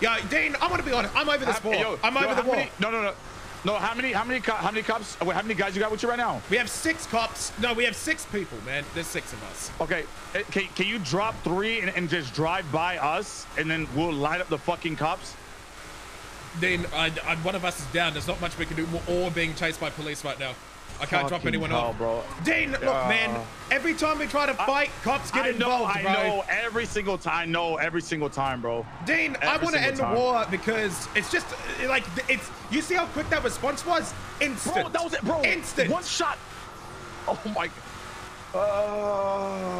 Yo, Dean, I'm gonna be honest. I'm over this wall. yo, I'm yo, over the wall. many- no, no, no. No, how many, how many, how many cops, wait, how many guys you got with you right now? We have six cops. No, we have six people, man. There's six of us. Okay, eh, can, can you drop three and, and just drive by us and then we'll light up the fucking cops? Then I, I, one of us is down. There's not much we can do. We're all being chased by police right now. I can't drop anyone hell, off. bro. Dean, look, man. Every time we try to fight, cops get I know, involved, I know, every single time, I know, every single time, bro. Dean, I want to end the war because it's just uh, like it's. You see how quick that response was? Instant. Bro, that was it, bro. Instant. One shot. Oh my. Uh...